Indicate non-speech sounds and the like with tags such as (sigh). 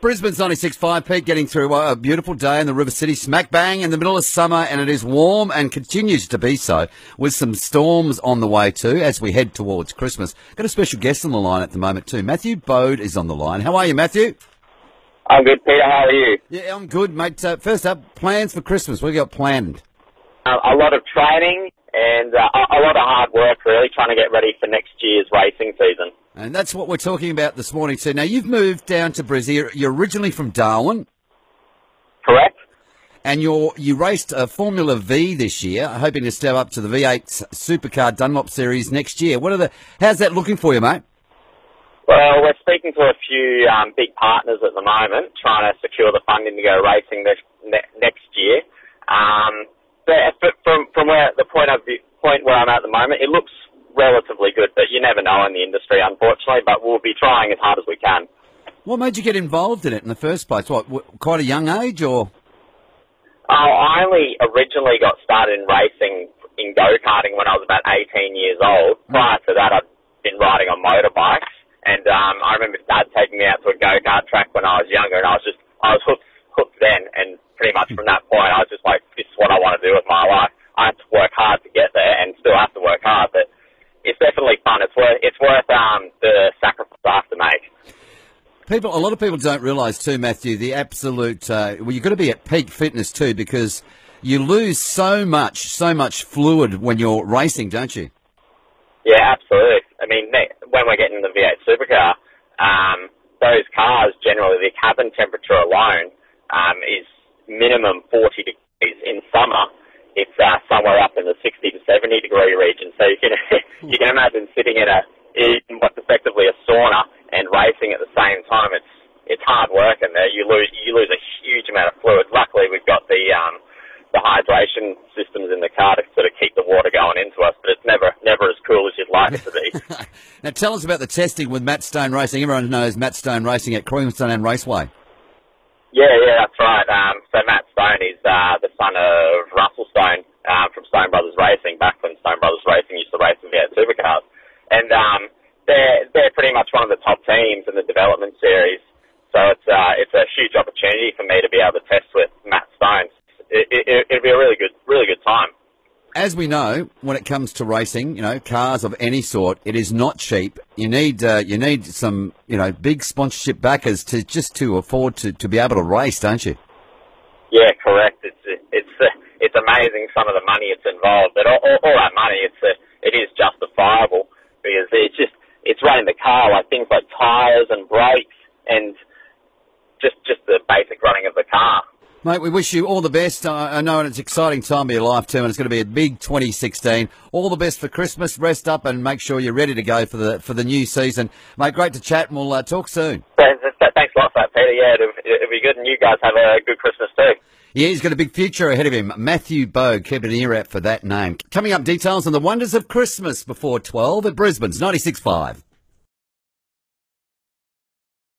Brisbane's 96.5, Pete, getting through a beautiful day in the River City, smack bang in the middle of summer, and it is warm and continues to be so, with some storms on the way too as we head towards Christmas. Got a special guest on the line at the moment too. Matthew Bode is on the line. How are you, Matthew? I'm good, Peter. How are you? Yeah, I'm good, mate. Uh, first up, plans for Christmas. What have you got planned? Uh, a lot of training and uh, a, a lot of hard work, really, trying to get ready for next year's racing season. And that's what we're talking about this morning. So now you've moved down to Brizzy. You're, originally from Darwin, Correct? and you're you raced a Formula V this year, hoping to step up to the V8 Supercar Dunlop Series next year. What are the? How's that looking for you, mate? Well, we're speaking to a few um, big partners at the moment, trying to secure the funding to go racing this, ne- next year. Um, but from from where the point of view, point where I'm at the moment, it looks relatively good, you never know in the industry, unfortunately. But we'll be trying as hard as we can. What made you get involved in it in the first place? What, quite a young age, or? Oh, I only originally got started in racing in go karting when I was about 18 years old. Prior to that, I'd been riding on motorbikes, and um, I remember Dad taking me out to a go kart track when I was younger, and I was just I was hooked hooked then, and pretty much from that point, I was just like, this is what I want to do with my life. I have to work hard to get there, and still have to work hard, but it's definitely fun. It's worth um, the sacrifice I have to make. People, a lot of people don't realise too, Matthew, the absolute. Uh, well, you've got to be at peak fitness too, because you lose so much, so much fluid when you're racing, don't you? Yeah, absolutely. I mean, when we're getting the V8 supercar, um, those cars generally the cabin temperature alone um, is minimum 40 degrees in summer. It's uh, somewhere up in the 60 to 70 degree region. So you can (laughs) you can imagine sitting in a in what's effectively a sauna and racing at the same time. It's it's hard work and there. You lose you lose a huge amount of fluid. Luckily, we've got the um, the hydration systems in the car to sort of keep the water going into us, but it's never never as cool as you'd like it to be. (laughs) now, tell us about the testing with Matt Stone Racing. Everyone knows Matt Stone Racing at Queensland Raceway. Yeah, yeah, that's right. Um, so Matt Stone is uh, the son of Russell Stone um, from Stone Brothers Racing, back when Stone Brothers Racing used to race in V8 supercars. And um, pretty much one of the top teams in the development series. So it's, uh, it's a huge opportunity for me to be able to test with Matt Stone. It, it, it'll be a really good, really good time. As we know, when it comes to racing, you know, cars of any sort, it is not cheap. You need uh, you need some, you know, big sponsorship backers to just to afford to, to be able to race, don't you? Yeah, correct. It's it's it's amazing some of the money it's involved, but all, all, all that money it's uh, it is justifiable because it's just it's running the car like things like tires and brakes and just just the basic running of the car. Mate, we wish you all the best. I I know it's an exciting time of your life too, and it's going to be a big 2016. All the best for Christmas. Rest up and make sure you're ready to go for the for the new season. Mate, great to chat, and we'll uh, talk soon. So, so, so thanks a lot for that, Peter. Yeah, it'll, it'll be good, and you guys have a good Christmas too. Yeah, he's got a big future ahead of him. Matthew Bode, keep an ear out for that name. Coming up, details on the wonders of Christmas before 12 at Brisbane's 96.5.